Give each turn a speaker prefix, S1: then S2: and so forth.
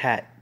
S1: cat